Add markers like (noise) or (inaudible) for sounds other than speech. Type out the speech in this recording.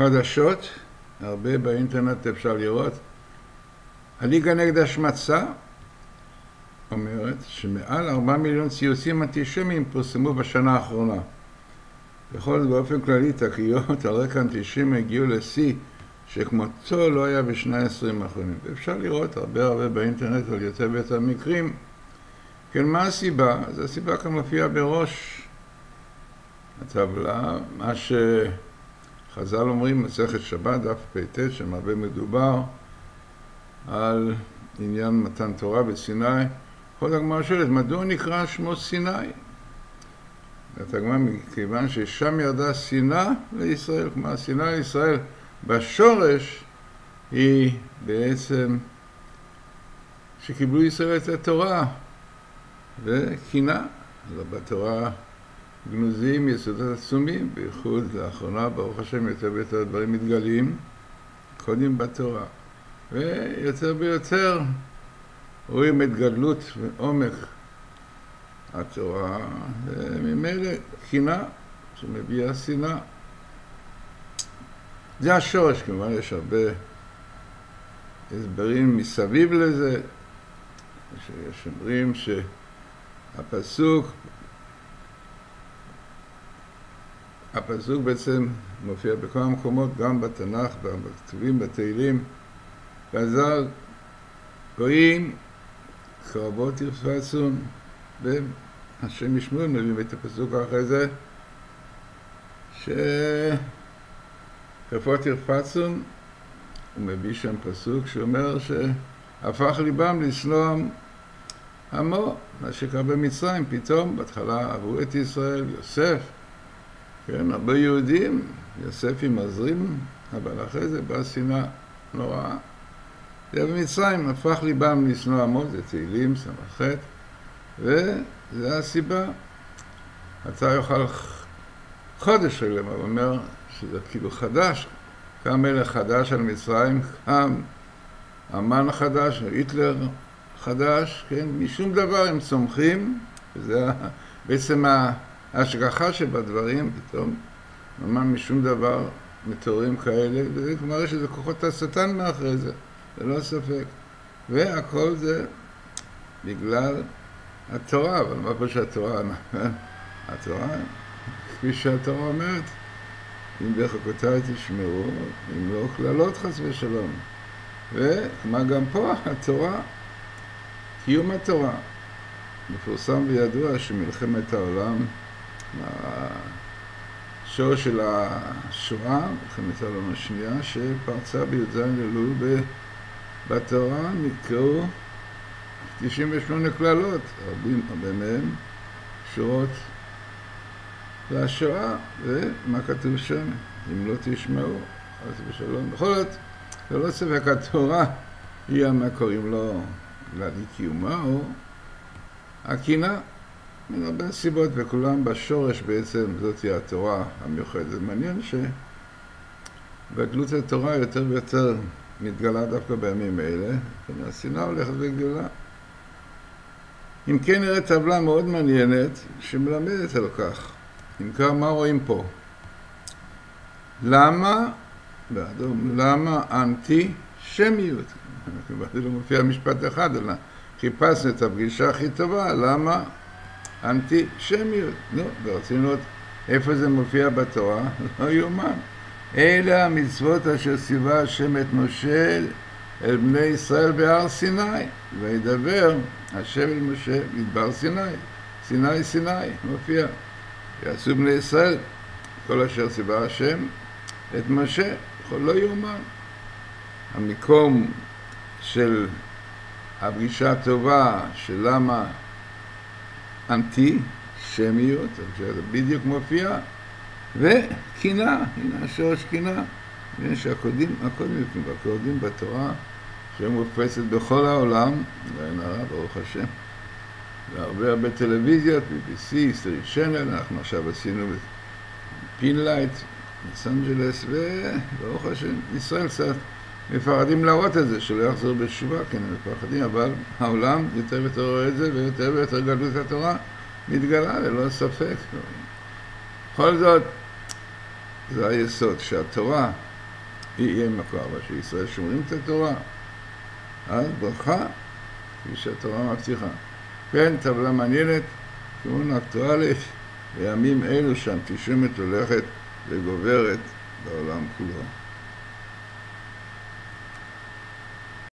חדשות, הרבה באינטרנט אפשר לראות. הליגה נגד השמצה אומרת שמעל 4 מיליון ציוצים אנטישמיים פורסמו בשנה האחרונה. בכל זאת באופן כללי תקריות על רקע אנטישמי הגיעו לשיא שכמותו לא היה בשני העשרים האחרונים. אפשר לראות הרבה הרבה באינטרנט על יותר ויותר מקרים. כן, מה הסיבה? אז הסיבה כאן מופיעה בראש הטבלה, מה שחז"ל אומרים, מסכת שבת, דף פט, שמרבה מדובר על עניין מתן תורה בסיני. כל הגמרא שואלת, מדוע נקרא שמו סיני? את הגמרא מכיוון ששם ירדה שנאה לישראל, כלומר שנאה לישראל בשורש היא בעצם שקיבלו ישראל את התורה וקינה, אלא בתורה גנוזים יסודות עצומים, בייחוד לאחרונה, ברוך השם, יותר ויותר דברים מתגלים, קודם בתורה. ויותר ויותר רואים את גדלות ועומק התורה, וממילא קינה שמביאה שנאה. זה השורש, כמובן יש הרבה הסברים מסביב לזה, שיש אומרים שהפסוק, הפסוק בעצם מופיע בכל המקומות, גם בתנ"ך, בכתובים, בתהילים, חז"ל, גויים, קרבות ירפצון, והשם ישמעו, מביאים את הפסוק אחרי זה, ש... רפואת ירפצון, הוא מביא שם פסוק שאומר שהפך ליבם לשנוא עמו, מה שקרה במצרים, פתאום בהתחלה עברו את ישראל, יוסף, כן, הרבה יהודים, יוסף עם עזרים, אבל אחרי זה באה שנאה נוראה. זה במצרים, הפך ליבם לשנוא עמו, זה תהילים, ס"ח, וזה הסיבה. אתה יאכל חודש שלם, הוא אומר, שזה כאילו חדש, קם מלך חדש על מצרים, קם המן החדש, היטלר חדש, כן, משום דבר הם צומחים, וזה בעצם ההשגחה שבדברים, פתאום ממש משום דבר מתעוררים כאלה, וזה מראה שזה כוחות השטן מאחורי זה, ללא ספק. והכל זה בגלל התורה, אבל מה פה שהתורה, התורה, כפי שהתורה אומרת, אם בחוקותיי תשמעו, אם לא קללות חס ושלום. ומה גם פה? התורה, קיום התורה. מפורסם וידוע שמלחמת העולם, השור של השואה, מלחמת העולם השנייה, שפרצה בי"ז אלול בתורה, נקראו 98 קללות, רבים, הרבה מהם שורות לשואה, ומה כתוב שם? אם לא תשמעו, חס ושלום. בכל זאת, ללא ספק התורה היא מה לו בגלל אי קיומה, או הקינה, מן הרבה סיבות, וכולם בשורש בעצם, זאתי התורה המיוחדת. מעניין שגדלות התורה יותר ויותר מתגלה דווקא בימים אלה, השנאה הולכת וגדולה. אם כן נראה טבלה מאוד מעניינת שמלמדת על כך. אם כך, מה רואים פה? למה, באדום, למה אנטי-שמיות? (laughs) לא מופיע משפט אחד, אלא חיפשנו את הפגישה הכי טובה, למה אנטי-שמיות? נו, ורצינו לראות איפה זה מופיע בתורה, (laughs) לא יאומן. אלה המצוות אשר ציווה השם את משה אל בני ישראל בהר סיני, וידבר השם אל משה מדבר סיני, סיני סיני, מופיע. יעשו בני ישראל כל אשר ציווה השם את משה, לא יאומן. המקום של הפגישה הטובה של למה אנטי שמיות, זה בדיוק מופיע, וקינה, הנה השורש קינה. יש שהקודים, הקודים, הקודים בתורה שמופצת בכל העולם, לעין הרע, ברוך השם. והרבה הרבה טלוויזיות, BBC, סטרי צ'אנל, אנחנו עכשיו עשינו פינלייט, לוס אנג'לס, וברוך השם, ישראל קצת מפחדים להראות את זה, שלא יחזור בתשובה, כן, הם מפחדים, אבל העולם יותר ויותר רואה את זה, ויותר ויותר גלות התורה מתגלה ללא ספק. בכל זאת, זה היסוד, שהתורה היא אם מקור, אבל שישראל שומרים את התורה, אז ברכה, כפי שהתורה מבטיחה. כן, טבלה מעניינת, כיוון אקטואלית, בימים אלו שהאנטישמיות הולכת וגוברת בעולם כולו.